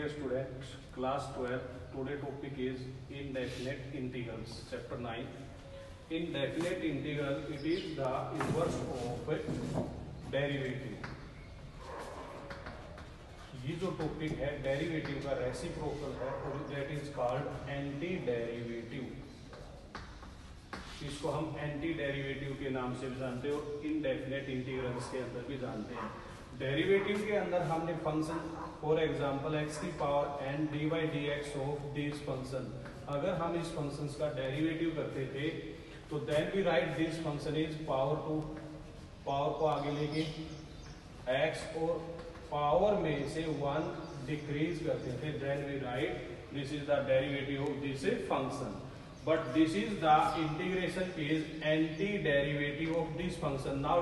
dear students, class 12. Today topic is indefinite integrals, chapter 9. Indefinite integral, it is the inverse of derivative. ये जो topic है derivative का reciprocal है और that is called anti derivative इसको हम anti derivative के नाम से भी जानते हैं और इनडेफिनेट इंटीग्रल्स के अंदर भी जानते हैं डेरिवेटिव के अंदर हमने फ़ंक्शन फॉर एग्जांपल एक्स की power n d by d x of this function अगर हम इस फ़ंक्शन का डेरिवेटिव करते थे तो then we write this function is power to power को आगे लेके एक्स और पावर में से वन डिक्रीज करते थे। Then we write this is the derivative of this function but this is the integration is anti-derivative of this function. Now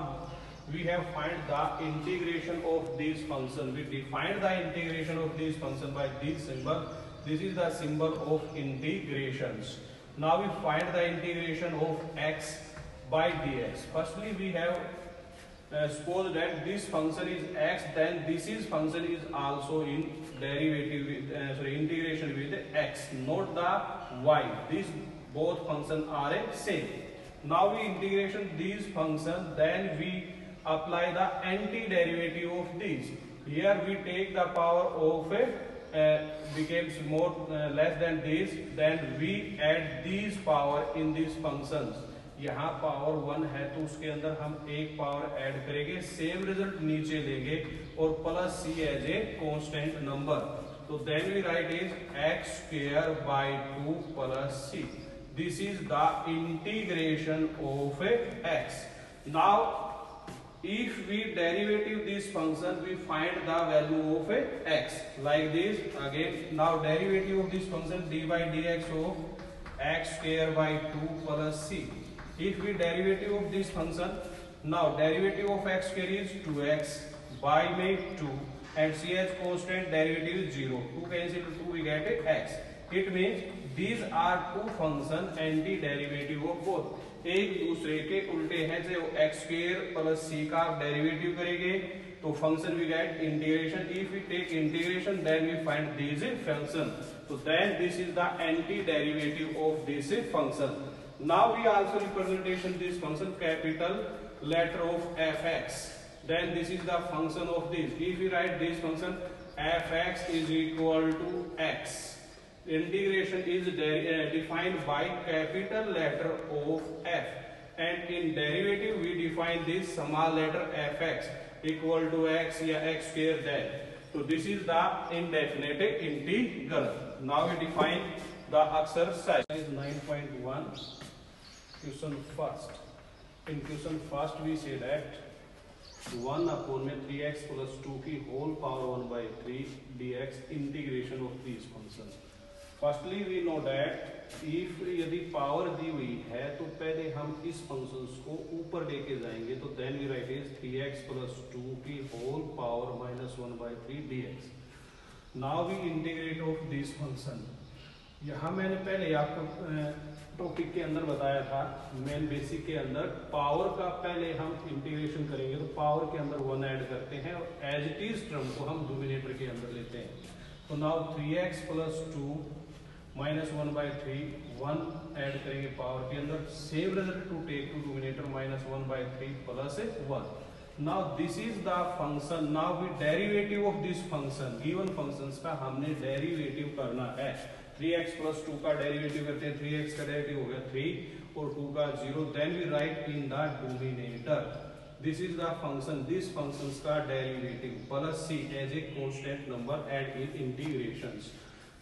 we have find the integration of this function. We define the integration of this function by this symbol. This is the symbol of integrations. Now we find the integration of x by dx. Firstly, we have uh, suppose that this function is x, then this is function is also in derivative with uh, sorry integration with x, not the y. This both function are same. Now we integration these function, then we apply the anti-derivative of these. Here we take the power of a uh, becomes more uh, less than this, then we add these power in these functions. यहाँ power one है तो उसके अंदर हम एक power add करेंगे same result नीचे लेंगे और plus c as a constant number तो then we write is x square by two plus c this is the integration of x now if we derivative this function we find the value of a x. Like this again now derivative of this function d by dx of x square by 2 plus c. If we derivative of this function now derivative of x square is 2x by 2 and c is constant derivative is 0 2 cancel 2 we get a x. It means these are two functions and the derivative of both. एक दूसरे के उल्टे हैं जैसे x square plus सी का derivative करेंगे। तो function we get integration if we take integration then we find this function तो then this is the anti derivative of this function now we also representation this function capital letter of f x then this is the function of this if you write this function f x is equal to x integration is de uh, defined by capital letter of f and in derivative we define this small letter fx equal to x या x square then so this is the indefinite integral now we define the exercise is 9.1 question first in question first we say that 1 upon में 3x plus 2 की whole power 1 by 3 dx integration of these functions Firstly we know that if यदि power दी हुई है तो पहले हम इस फ़ंक्शन को ऊपर लेके जाएँगे तो then we write is three x plus two की whole power minus one by three d x now we integrate of this function यहाँ मैंने पहले आपको टॉपिक के अंदर बताया था मेन बेसिक के अंदर पावर का पहले हम इंटीग्रेशन करेंगे तो पावर के अंदर वन ऐड करते हैं और एज इट इज़ टर्म को हम डोमिनेटर के अंदर लेते हैं। तो now three x plus two minus one by three one add करेंगे पावर के अंदर same result to take to dominator minus one by three plus one now this is the function now we derivative of this function given functions का हमने derivative करना है. Three x plus two का derivative करते हैं three x का derivative हो गया थ्री और टू का zero then we write in the dominator this is the function this function का derivative plus c as a constant number at in integrations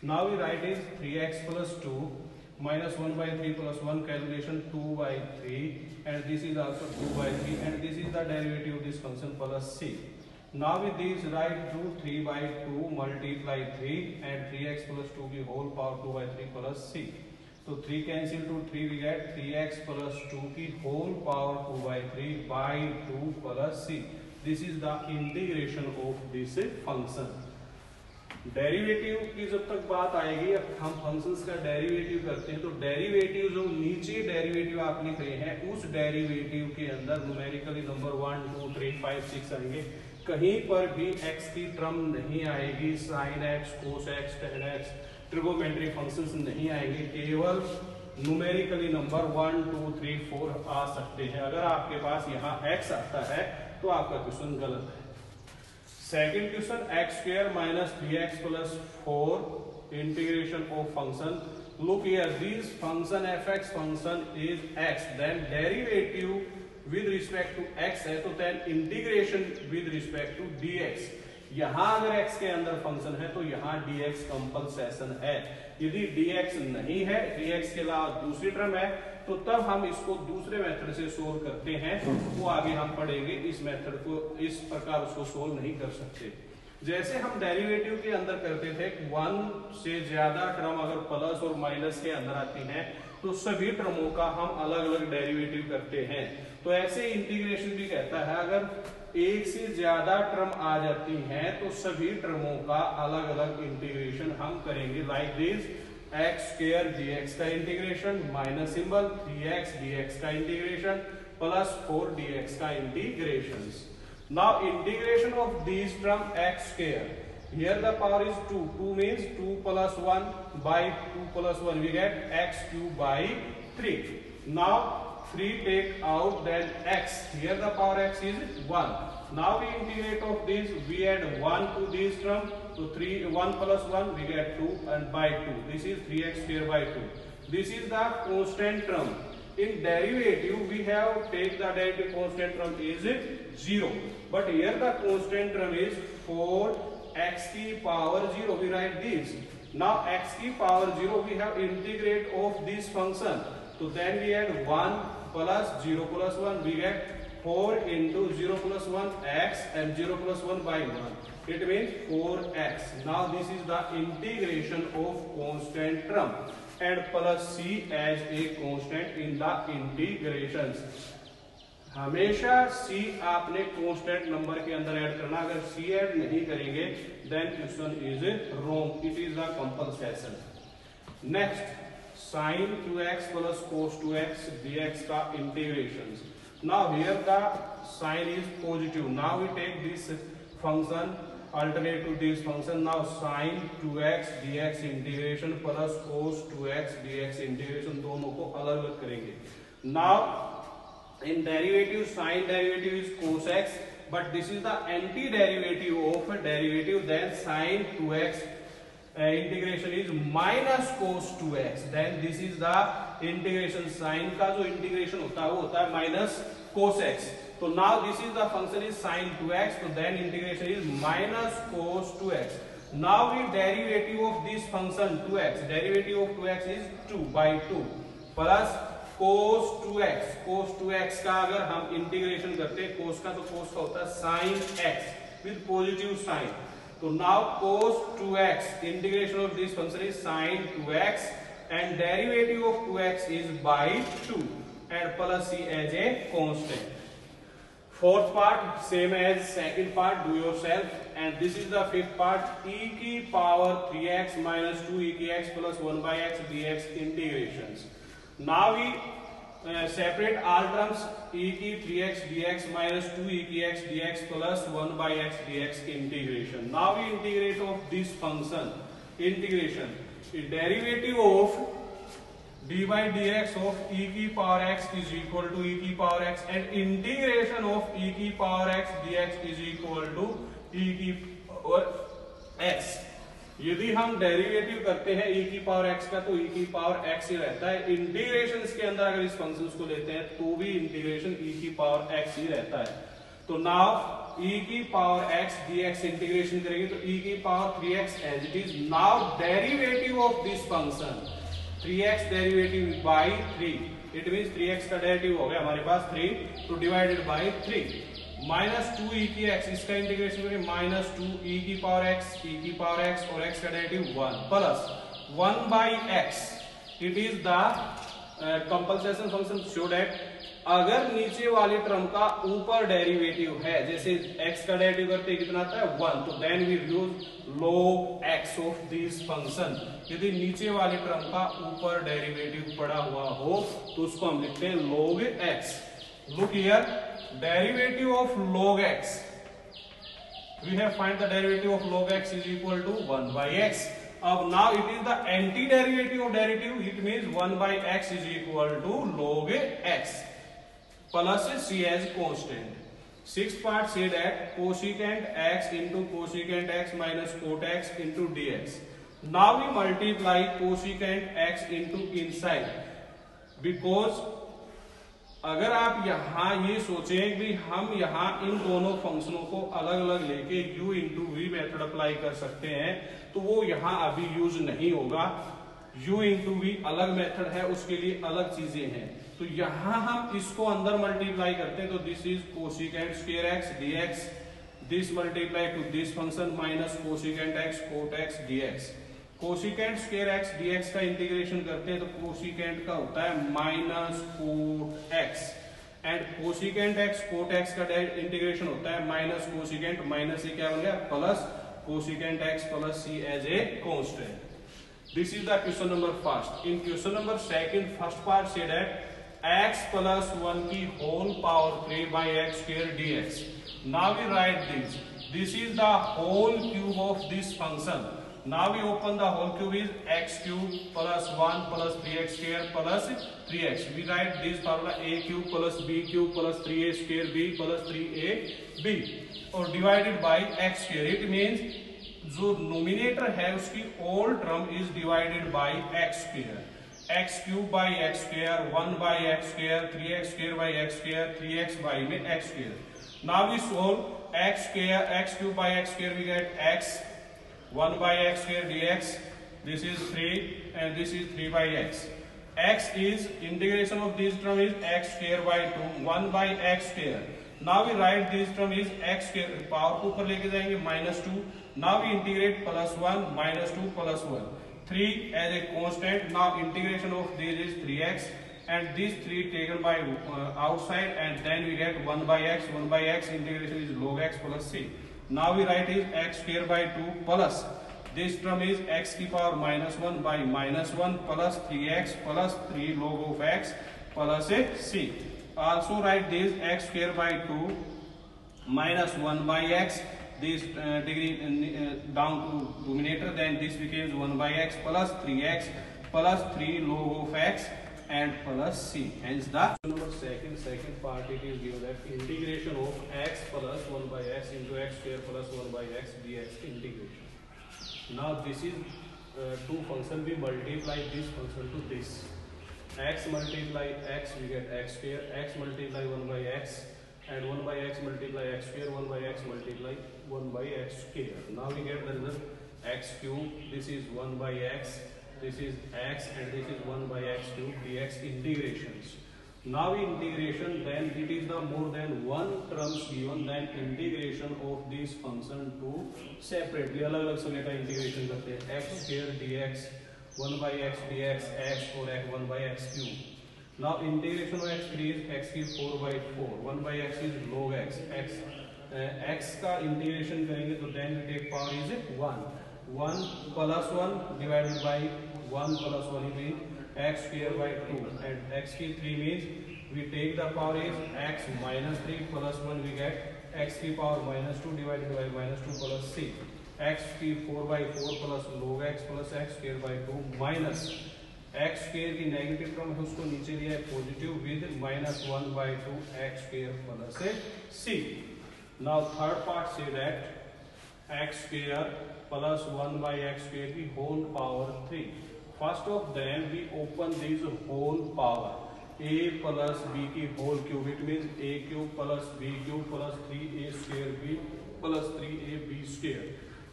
Now we write is 3x plus 2 minus 1 by 3 plus 1 calculation 2 by 3 and this is also 2 by 3 and this is the derivative of this function plus c. Now with this write 2 3 by 2 multiply 3 and 3x plus 2 की whole power 2 by 3 plus c. So 3 cancel to 3 we get 3x plus 2 की whole power 2 by 3 by 2 plus c. This is the integration of this function. Derivative की जब तक बात आएगी हम functions का derivative करते हैं तो डेरिवेटिव जो नीचे डेरिवेटिव आप लिख रहे हैं, उस डेरिवेटिव के अंदर numerically number one two three five six आएँगे। कहीं पर भी x की ट्रम नहीं आएगी sine x cos x tan x trigonometry functions नहीं आएँगे, केवल numerically number one two three four आ सकते हैं। अगर आपके पास यहाँ x आता है तो आपका क्वेश्चन गलत है। Second question x square minus minus dx plus 4 integration of function. Look here, this function fx function is x. Then derivative with respect to x, so then integration with respect to dx. यहाँ अगर x के अंदर function है तो यहाँ dx कंपलसेशन है। यदि dx नहीं है, dx के अलावा दूसरी टर्म है तो तब हम इसको दूसरे मेथड से सोल्व करते हैं। वो आगे हम पढ़ेंगे, इस मेथड को, इस प्रकार उसको सोल्व नहीं कर सकते। जैसे हम डेरिवेटिव के अंदर करते थे वन से ज़्यादा टर्म अगर प्लस और माइनस के अंदर आती हैं तो सभी टर्मों का हम अलग अलग डेरिवेटिव करते हैं। तो ऐसे इंटीग्रेशन भी कहता है, अगर एक से ज़्यादा टर्म आ जाती हैं तो सभी टर्मों का अलग अलग इंटीग्रेशन हम करेंगे like this x square dx का integration minus symbol three x dx का इंटीग्रेशन प्लस फोर dx का integration Now, integration of these term x square. Here the power is 2. 2 means 2 plus 1 by 2 plus 1. We get x cube by 3. Now 3 take out then x. Here the power x is 1. Now we integrate of this. We add 1 to this term. So 3, 1 plus 1 we get 2 and by 2. This is 3x square by 2. This is the constant term. In derivative we have take the derivative constant term is 0. But here the constant term is 4 x की power 0. We write this. Now x की power 0 we have integrate of this function. So then we add 1 plus 0 plus 1 we get 4 into 0 plus 1 x and 0 plus 1 by 1. It means 4x. Now this is the integration of constant term and plus c as a constant in the integrations. हमेशा c आपने constant number के अंदर add करना अगर c add नहीं करेंगे then question is wrong it is the compulsion next sine q x plus cos two x d x का integration now here the sine is positive now we take this function alternate to this function now sine two x d x integration plus cos two x d x integration दोनों को अलग अलग करेंगे। Now in derivative sine derivative is cos x but this is the anti derivative of derivative then sine two x uh, integration is minus cos 2x then this is the integration sine का जो integration होता है वो होता है minus cos x so now this is the function is sine 2x so then integration is minus cos 2x now we derivative of this function 2x derivative of 2x is 2 by 2 plus cos 2x cos 2x का अगर हम integration करते हैं cos का तो cos का होता है sin x with positive sign So now cos 2x, integration of this function is sine 2x and derivative of 2x is by 2 and plus c as a constant. Fourth part, same as second part, do yourself. And this is the fifth part, e ki power 3x minus 2 e ki x plus 1 by x dx integrations. Now we uh, separate all terms e की 3x dx minus 2 e की x dx plus 1 by x dx integration now we integrate of this function integration the derivative of dy dx of e की power x is equal to e की power x and integration of e की power x dx is equal to e की power x यदि हम derivative करते हैं e की power x का तो e की पावर x ही रहता है। इंटीग्रेशन के अंदर अगर इस फ़ंक्शन को लेते हैं तो भी इंटीग्रेशन e की पावर x ही रहता है। तो नाउ e की पावर x dx इंटीग्रेशन करेंगे तो e की power 3x as it is now derivative of this function 3x derivative by 3 it means 3x का डेरिवेटिव हो गया हमारे पास 3 तो divided by 3 minus two e की एक्स इसका इंटीग्रेशन करेंगे, माइनस टू ई की पावर एक्स ई की पावर एक्स और एक्स का derivative one plus one by x it is the compulsion function show that अगर नीचे वाली टर्म का ऊपर डेरिवेटिव है, जैसे x का डेरिवेटिव करते कितना आता है? वन तो then we use log x of this function यदि नीचे वाले टर्म का ऊपर डेरिवेटिव पड़ा हुआ हो तो उसको हम लिखते हैं log x. Look here derivative of log x we have find the derivative of log x is equal to 1 by x. Now, now it is the antiderivative of derivative. It means 1 by x is equal to log x plus c as constant. Sixth part say that cosecant x into cosecant x minus cot x into dx. Now we multiply cosecant x into inside because अगर आप यहाँ ये सोचें कि हम यहाँ इन दोनों फंक्शनों को अलग अलग लेके u into v method apply कर सकते हैं तो वो यहाँ अभी यूज़ नहीं होगा। u इंटू वी अलग मेथड है, उसके लिए अलग चीज़ें हैं। तो यहाँ हम इसको अंदर मल्टीप्लाई करते हैं तो this is cosecant square x dx this multiply to this function minus cosecant x cot x dx cosecant square x dx का इंटीग्रेशन करते हैं तो कोसिकेंट का होता है minus cot x. And cosecant x, cot x का integration होता है माइनस कोसिकेंट, माइनस से क्या बन गया? Plus cosecant x plus c as a constant this is the question number first in question number second first part से that x plus one की whole power three by x square dx now we write this this is the whole cube of this function Now we open the whole cube is x cube plus 1 plus 3x square plus 3x. We write this formula a cube plus b cube plus 3a square b plus 3a b और divided by x square. It means जो nominator है उसकी all term is divided by x square. x cube by x square, 1 by x square, 3x square by x square, 3x by में x square. Now we solve x square, x cube by x square we get x 1 by x square dx. This is 3 and this is 3 by x. x is integration of this term is x square by 2 1 by x square. Now we write this term is x square power को ऊपर लेके जाएँगे minus 2. Now we integrate plus 1 minus 2 plus 1. 3 as a constant. Now integration of this is 3x and these 3 taken by uh, outside and then we get 1 by x. 1 by x integration is log x plus c. Now we write is x square by 2 plus this term is x to the power minus 1 by minus 1 plus 3x plus 3 log of x plus a c. Also write this x square by 2 minus 1 by x this uh, degree uh, down to denominator then this becomes 1 by x plus 3x plus 3 log of x and plus c. Hence the number second second part it is given that integration of x plus 1 by x into x square plus 1 by x dx integration. Now this is uh, two function we multiply this function to this. x multiply x we get x square, x multiply 1 by x and 1 by x multiply x square, 1 by x multiply 1 by x square. Now we get the x cube, this is 1 by x this is x and this is 1 by x cube dx integrations. Now integration then it is the more than one terms given then integration of this function to separately अलग अलग समय का integration करते हैं x square dx 1 by x dx x और x 1 by x cube. Now integration of x is x is 4 by 4 1 by x is log x x uh, x का integration करेंगे तो then we take power is 1 1 plus 1 divided by one plus one is x square by two and x की three mean we take the power is x minus three plus one we get x की power minus two divided by minus two plus c x की four by four plus log x plus x square by two minus x square की negative क्रम है उसको नीचे लिया है positive with minus one by two x square plus c now third part से that x square plus one by x square की whole power three first of them we open this whole power a plus b की whole cube it mean a cube plus b cube plus three a square b plus three a b square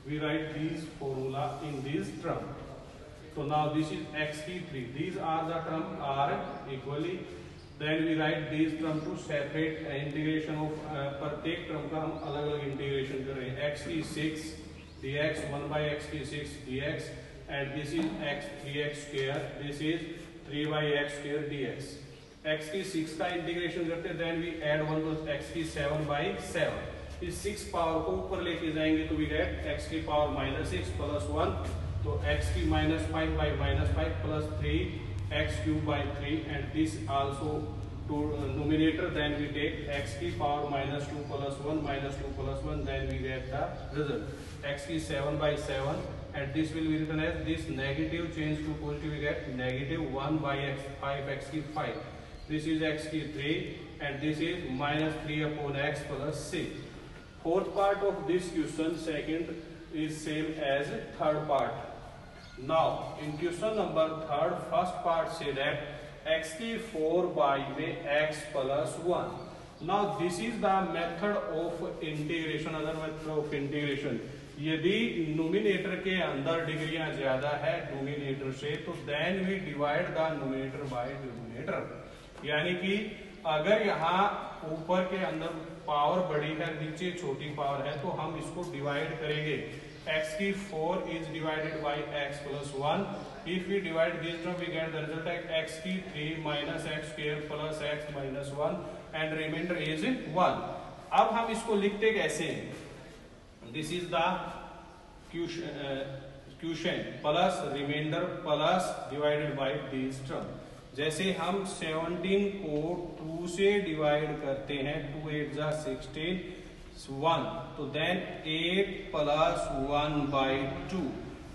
we write this formula in this term तो now this is x की three these are the term are equally then we write this term to separate integration of प्रत्येक term का हम अलग अलग integration कर. रहे हैं एक्स की six d x one by x की six d x and this is x 3x square this is 3 by x square dx x की 6 का इंटीग्रेशन करते देन वी ऐड वन तो x की 7 by 7 इस 6 पावर को ऊपर लेके जाएँगे तो वी गेट x की power minus six plus one तो x की minus five by minus five plus three x cube by three and this also uh, numerator then we take x की power minus 2 plus 1 minus 2 plus 1 then we get the result x की 7 by 7 and this will be written as this negative change to positive we get negative 1 by x 5 x cube 5 this is x cube 3 and this is minus 3 upon x plus 6 fourth part of this question second is same as third part. Now in question number third first part say that x4 by x plus 1 now this is the method of integration other method of integration. यदि nominator के अंदर डिग्रियाँ ज़्यादा है dominator से तो then we divide the nominator by denominator यानी कि अगर यहाँ ऊपर के अंदर पावर बड़ी है, नीचे छोटी पावर है तो हम इसको डिवाइड करेंगे. X की 4 is divided by x plus 1 if we divide this term, we get the result as x की 3 minus x square plus x minus 1 and remainder is 1 अब हम इसको लिखते कैसे this is the question plus reminder plus divided by this term जैसे हम 17 को 2 से डिवाइड करते हैं 2 एट जा सिक्सटीन वन तो then eight plus one by two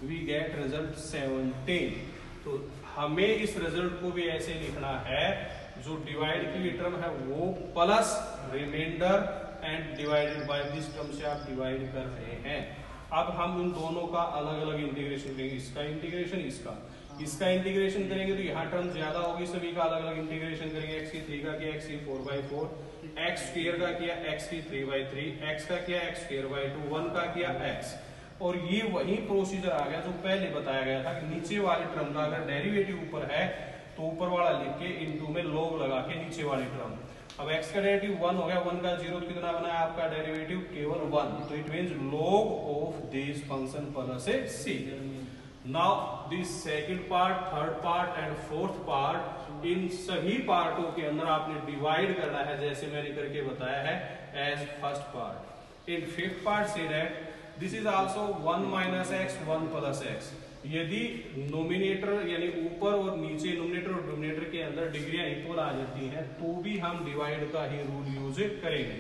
we get result seventeen तो हमें इस रिज़ल्ट को भी ऐसे लिखना है, जो डिवाइड की टर्म है, वो plus reminder and divided by this term से आप डिवाइड कर रहे हैं। अब हम उन दोनों का अलग अलग इंटीग्रेशन करेंगे। इसका इंटीग्रेशन इसका। इसका इंटीग्रेशन करेंगे तो यहाँ टर्म ज़्यादा होगी। सभी का अलग अलग इंटीग्रेशन करेंगे। एक्स की थ्री का किया एक्स की four by four x square का किया एक्स की थ्री बाई थ्री एक्स का किया x square by two one का किया एक्स और ये वही प्रोसीजर आ गया जो पहले बताया गया था कि नीचे वाले टर्म का अगर डेरिवेटिव ऊपर है तो ऊपर वाला लिख के इंटू में लोग लगा के नीचे वाले टर्म अब x का डेरिवेटिव वन हो गया वन का ज़ीरो कितना बना है आपका डेरिवेटिव केवल वन तो it means log of this function plus a c now this second part third part and fourth part इन सभी पार्टों के अंदर आपने डिवाइड करना है, जैसे मैंने करके बताया है as first part in fifth part से that this is also one minus x one plus x यदि नोमिनेटर यानी ऊपर और नीचे नोमिनेटर और डोमिनेटर के अंदर डिग्रियाँ इक्वल आ जाती हैं तो भी हम डिवाइड का ही रूल यूज़ करेंगे।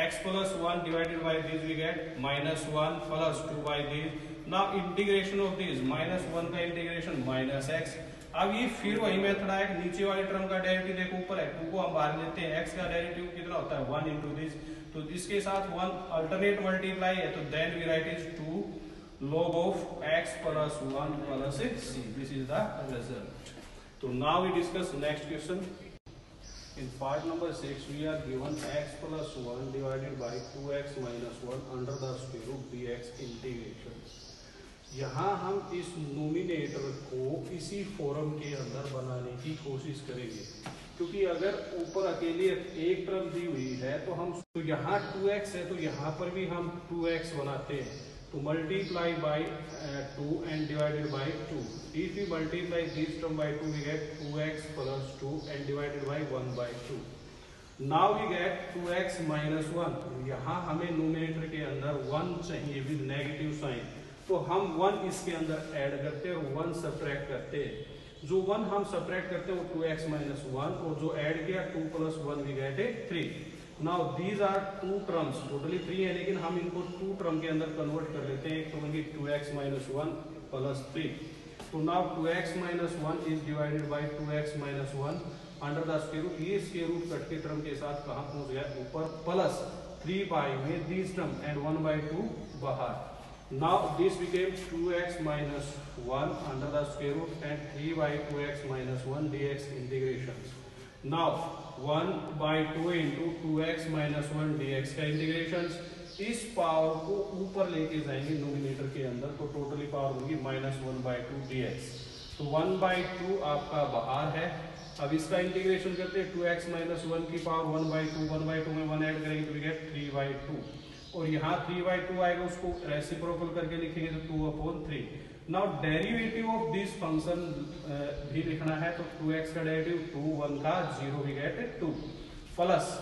X plus one divided by this we get minus one plus two by this now integration of this minus one का इंटीग्रेशन माइनस एक्स अब ये फिर वही मेथड आया नीचे वाले टर्म का डेरिवेटिव देखो, ऊपर है टू को हम बाहर लेते हैं। X का डेरिवेटिव कितना होता है? वन इंटू दिस तो इसके साथ वन अल्टरनेट मल्टीप्लाई है तो then we write is two log of x plus 1 plus c. This is the result. So now we discuss next question. In part number 6, we are given x plus 1 divided by 2x minus 1 under the square root dx integration. यहाँ हम इस nominator को इसी form के अंदर बनाने की कोशिश करेंगे क्योंकि अगर ऊपर अकेले एक टर्म दी हुई है तो हम तो यहाँ 2x है तो यहाँ पर भी हम 2x बनाते हैं to multiply by uh, 2 and divided by 2. If we multiply this term by 2, we get 2x plus 2 and divided by 1 by 2. Now we get 2x minus 1. यहाँ हमें नोमिनेटर के अंदर 1 चाहिए विद नेगेटिव साइन तो हम 1 इसके अंदर ऐड करते हैं और 1 सब्ट्रैक्ट करते हैं जो 1 हम सब्ट्रैक्ट करते हैं वो 2x minus 1 और जो ऐड किया 2 plus 1 we get a 3. Now these are two terms totally three है, लेकिन हम इनको टू टर्म के अंदर कन्वर्ट कर लेते हैं। एक तो होंगी two x minus one plus three तो now two x minus one is divided by two x minus one under the square root ये स्केयर रूट कट के टर्म के साथ कहाँ पहुँच गया? ऊपर प्लस थ्री बाई में this term and one by two बाहर। Now this became two x minus one under the square root and three by two x minus one d x integration now one by two into two x minus one d x का integration इस power को ऊपर लेके जाएँगे numerator के अंदर तो totally power होगी minus one by two d x तो वन बाई टू आपका बाहर है। अब इसका इंटीग्रेशन करते हैं टू एक्स माइनस वन की power one by two one by two में वन ऐड करेंगे तो गेट थ्री बाई टू और यहाँ थ्री बाई टू आएगा, उसको रेसिप्रोकल करके लिखेंगे तो two upon three now derivative of this function भी लिखना है तो 2x का डेरिवेटिव 2 1 का 0 वी गेट 2 प्लस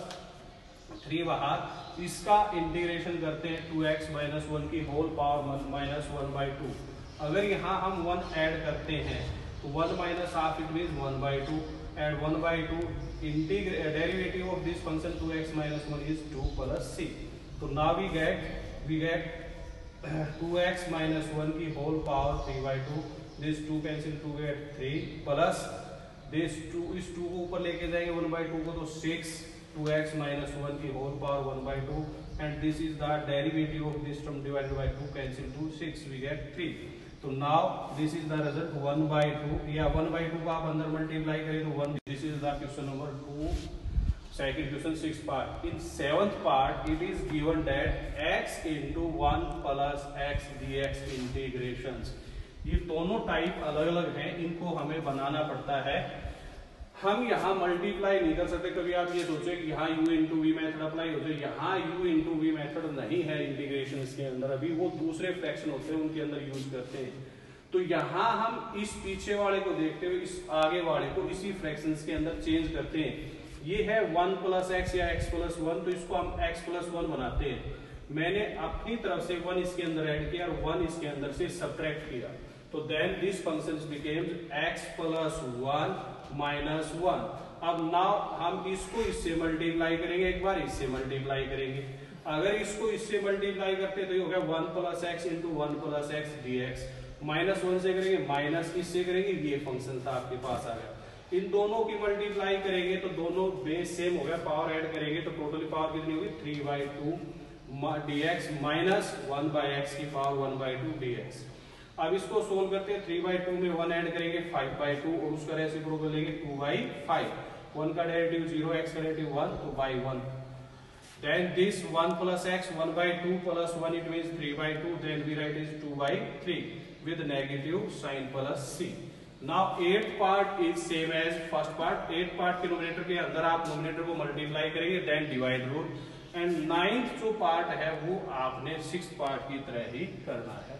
3 बाहर इसका इंटीग्रेशन करते हैं 2x माइनस वन की whole power one minus one by two अगर यहाँ हम 1 ऐड करते हैं तो 1 minus half it mean 1 by to and 1 by two derivative of this function two x minus one is two plus c तो ना we get we get two x minus one की whole power three by two this two cancel to get three plus this two इस two को ऊपर लेके जाएँगे one by two को तो six two x minus one की whole power one by two and this is the derivative of this term divided by 2 cancel 2 6 we get 3 तो now this is the result 1 by 2 या one by two को आप अंदर multiply करें तो 1 this is the question number 2 second question sixth part. In seventh part, it is given that x into 1 plus x dx integrations. ये दोनों type अलग अलग हैं, इनको हमें बनाना पड़ता है। हम यहाँ मल्टीप्लाई नहीं कर सकते। कभी आप ये सोचे कि यहाँ u into v method apply हो जाए, यहाँ u इंटू वी मैथड नहीं है इंटीग्रेशन के अंदर। अभी वो दूसरे फ्रैक्शन होते हैं, उनके अंदर यूज़ करते हैं। तो यहाँ हम इस पीछे वाले को देखते हुए, इस आगे वाले को इसी फ्रैक्शन के अंदर चेंज करते हैं। ये है वन प्लस एक्स या एक्स प्लस वन तो इसको हम एक्स प्लस वन बनाते हैं। मैंने अपनी तरफ़ से वन इसके अंदर ऐड किया और वन इसके अंदर से सब्ट्रैक्ट किया। तो then this function became x plus one minus one अब नाउ हम इसको इससे मल्टीप्लाई करेंगे, एक बार इससे मल्टीप्लाई करेंगे। अगर इसको इससे मल्टीप्लाई करते तो ये हो गया one plus x into one plus x d x minus one से करेंगे माइनस इससे करेंगे, ये फ़ंक्शन था आपके पास आ गया। इन दोनों की मल्टीप्लाई करेंगे तो दोनों बेस सेम हो गया पावर ऐड करेंगे तो टोटली पावर कितनी होगी? Three by two d x minus one by x की power one by two d x अब इसको सोल्व करते हैं थ्री बाई टू में वन ऐड करेंगे फाइव बाई टू और उसका रेसिप्रोकल लेंगे टू बाई फाइव वन का डेरिवेटिव ज़ीरो एक्स का डेरिवेटिव वन तो by one then this 1 plus x 1 by 2 plus 1 it means 3 by 2 then we write is 2 by 3 with negative sign plus c. Now eight part is same as first part eight part के nominator के अंदर आप nominator को multiply करेंगे then divide root and ninth जो part है, वो आपने सिक्स पार्ट की तरह ही करना है।